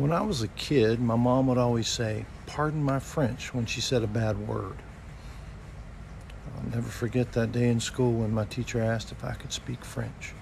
When I was a kid, my mom would always say, Pardon my French, when she said a bad word. I'll never forget that day in school when my teacher asked if I could speak French.